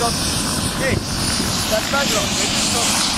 ット。えい。130度、エッジストッ。